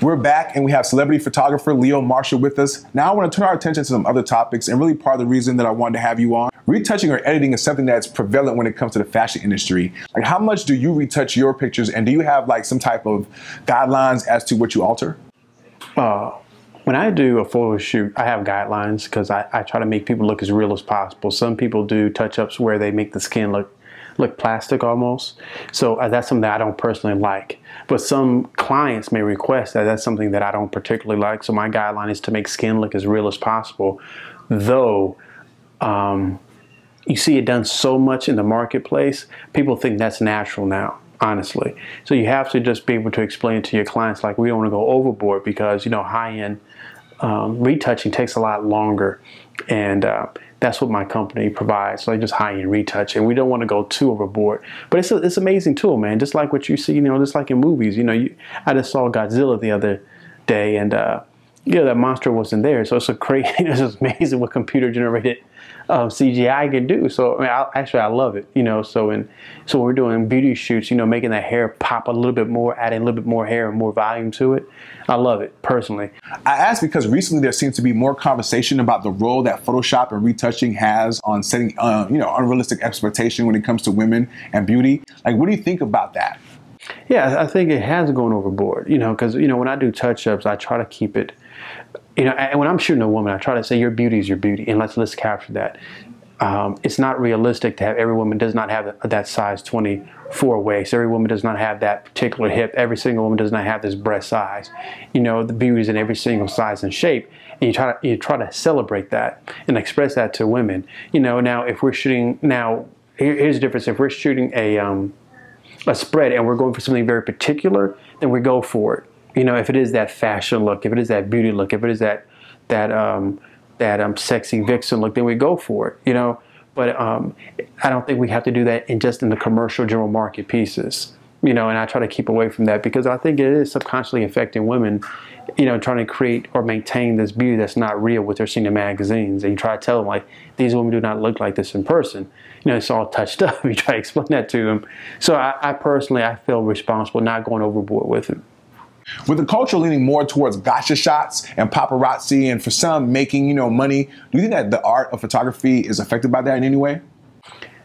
We're back and we have celebrity photographer Leo Marshall with us. Now I want to turn our attention to some other topics and really part of the reason that I wanted to have you on. Retouching or editing is something that's prevalent when it comes to the fashion industry. Like how much do you retouch your pictures and do you have like some type of guidelines as to what you alter? Uh, when I do a photo shoot, I have guidelines because I, I try to make people look as real as possible. Some people do touch-ups where they make the skin look look plastic almost. So uh, that's something that I don't personally like. But some clients may request that that's something that I don't particularly like. So my guideline is to make skin look as real as possible. Though um, you see it done so much in the marketplace, people think that's natural now honestly. So you have to just be able to explain to your clients like we don't want to go overboard because you know high end um, retouching takes a lot longer, and uh, that's what my company provides. Like just high end retouch, and we don't want to go too overboard. But it's a, it's an amazing tool, man. Just like what you see, you know, just like in movies. You know, you, I just saw Godzilla the other day, and uh, know that monster wasn't there. So it's a crazy. it's amazing what computer generated um, CGI can do. So I mean, I, actually, I love it. You know, so and so when we're doing beauty shoots, you know, making that hair pop a little bit more, adding a little bit more hair and more volume to it. I love it personally. I asked because recently there seems to be more conversation about the role that Photoshop and retouching has on setting, uh, you know, unrealistic expectation when it comes to women and beauty. Like, what do you think about that? Yeah, I think it has gone overboard. You know, because you know when I do touch-ups, I try to keep it you know, and when I'm shooting a woman, I try to say your beauty is your beauty, and let's let's capture that. Um, it's not realistic to have every woman does not have that size 24 waist. Every woman does not have that particular hip. Every single woman does not have this breast size. You know, the beauty is in every single size and shape. And you try to you try to celebrate that and express that to women. You know, now if we're shooting now, here, here's the difference. If we're shooting a um, a spread and we're going for something very particular, then we go for it you know, if it is that fashion look, if it is that beauty look, if it is that that um, that um, sexy vixen look, then we go for it. You know, but um, I don't think we have to do that in just in the commercial general market pieces. You know, and I try to keep away from that because I think it is subconsciously affecting women. You know, trying to create or maintain this beauty that's not real they're seeing in magazines, and you try to tell them like these women do not look like this in person. You know, it's all touched up. You try to explain that to them. So I, I personally, I feel responsible not going overboard with it. With the culture leaning more towards gotcha shots and paparazzi, and for some making you know money, do you think that the art of photography is affected by that in any way?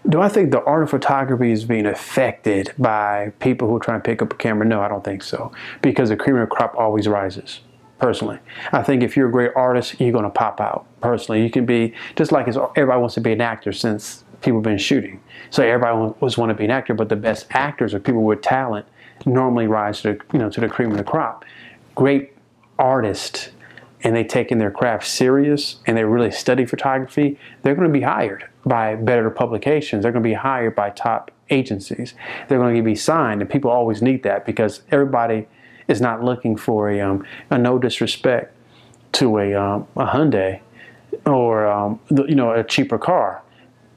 Do I think the art of photography is being affected by people who are trying to pick up a camera? No, I don't think so. Because the cream of the crop always rises, personally. I think if you're a great artist, you're going to pop out, personally. You can be, just like everybody wants to be an actor since people have been shooting. So everybody was want to be an actor, but the best actors are people with talent normally rise to you know to the cream of the crop. Great artists, and they taking their craft serious and they really study photography. They're going to be hired by better publications. They're going to be hired by top agencies. They're going to be signed, and people always need that because everybody is not looking for a, um, a no disrespect to a, um, a Hyundai or um, you know a cheaper car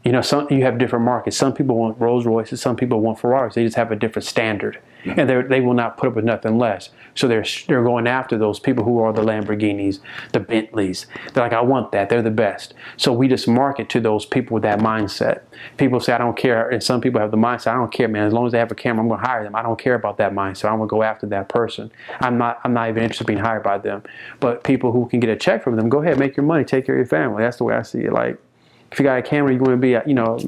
you know, some you have different markets. Some people want Rolls Royces, some people want Ferraris. They just have a different standard, mm-hmm. and they they will not put up with nothing less. So they're they're going after those people who are the Lamborghinis, the Bentleys. They're like, I want that. They're the best. So we just market to those people with that mindset. People say, I don't care, and some people have the mindset, I don't care, man. As long as they have a camera, I'm going to hire them. I don't care about that mindset. I'm going to go after that person. I'm not I'm not even interested in being hired by them. But people who can get a check from them, go ahead, make your money, take care of your family. That's the way I see it. Like if you got a camera, you want to be a you know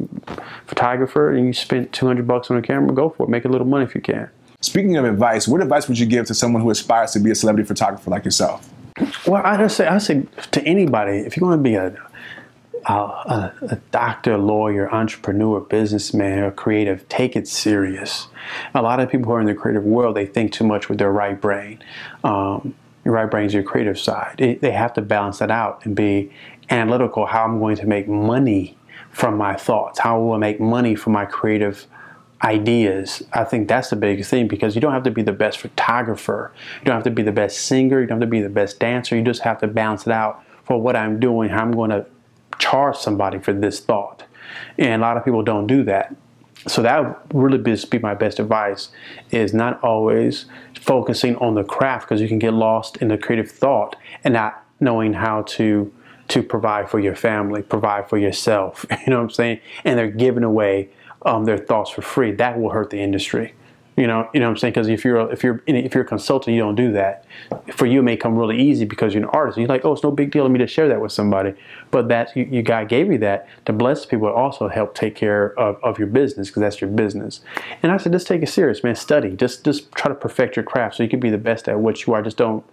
photographer, and you spent 200 bucks on a camera, go for it. Make a little money if you can. Speaking of advice, what advice would you give to someone who aspires to be a celebrity photographer like yourself? Well, I just say I say to anybody, if you're going to be a a, a, a, doctor, lawyer, entrepreneur, businessman, or creative, take it serious. A lot of people who are in the creative world, they think too much with their right brain. Um, your right brain is your creative side. It, they have to balance that out and be analytical how I'm going to make money from my thoughts, how will I make money from my creative ideas. I think that's the biggest thing because you don't have to be the best photographer, you don't have to be the best singer, you don't have to be the best dancer. You just have to balance it out for what I'm doing, how I'm going to charge somebody for this thought. And a lot of people don't do that. So that really be, be my best advice is not always focusing on the craft because you can get lost in the creative thought and not knowing how to to provide for your family, provide for yourself. You know what I'm saying? And they're giving away um, their thoughts for free. That will hurt the industry. You know, you know what I'm saying? Because if you're a, if you're if you're a consultant, you don't do that. For you, it may come really easy because you're an artist. You're like, oh, it's no big deal. Let me to share that with somebody. But that you, you God gave you that to bless people, also help take care of, of your business because that's your business. And I said, just take it serious, man. Study. Just just try to perfect your craft so you can be the best at what you are. Just don't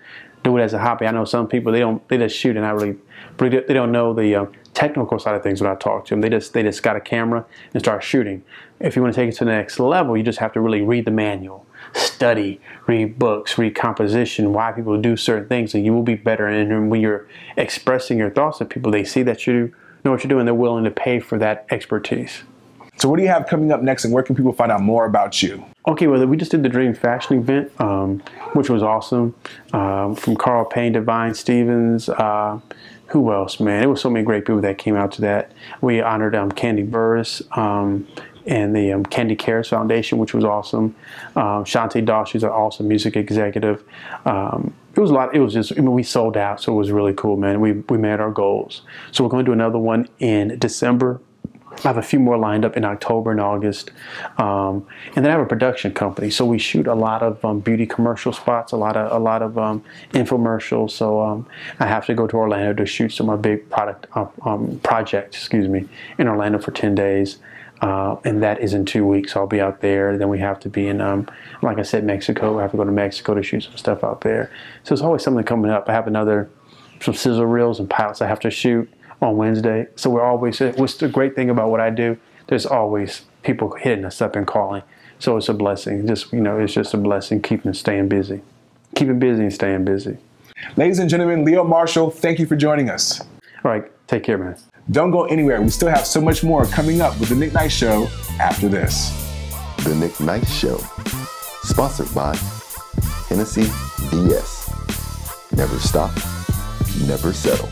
do it as a hobby. I know some people they don't they just shoot and I really, really they don't know the uh, technical side of things when I talk to them. They just they just got a camera and start shooting. If you want to take it to the next level, you just have to really read the manual, study, read books, read composition, why people do certain things, and you will be better. And when you're expressing your thoughts to people, they see that you know what you're doing. They're willing to pay for that expertise. So, what do you have coming up next, and where can people find out more about you? Okay, well, we just did the Dream Fashion event, um, which was awesome. Um, from Carl Payne, Divine Stevens, uh, who else, man? It was so many great people that came out to that. We honored um, Kandi Burruss um, and the um, Kandi Cares Foundation, which was awesome. Shantae Daw, she's an awesome music executive. It was a lot. It was just, I mean, we sold out, so it was really cool, man. We, we met our goals. So we're going to do another one in December. I have a few more lined up in October and August. Um, and then I have a production company, so we shoot a lot of um, beauty commercial spots, a lot of a lot of um, infomercials. So um, I have to go to Orlando to shoot some of my big product uh, projects, excuse me, in Orlando for ten days. Uh, and that is in two weeks. I'll be out there. Then we have to be in, like I said, Mexico. I have to go to Mexico to shoot some stuff out there. So it's always something coming up. I have another some sizzle reels and pilots I have to shoot on Wednesday. So we're always, what's the great thing about what I do, there's always people hitting us up and calling. So it's a blessing. Just, you know, it's just a blessing keeping staying busy. Keeping busy and staying busy. Ladies and gentlemen, Leo Marshall, thank you for joining us. All right, take care, man. Don't go anywhere. We still have so much more coming up with The Nic Nice Show after this. The Nic Nice Show, sponsored by Hennessy VS. Never stop, never settle.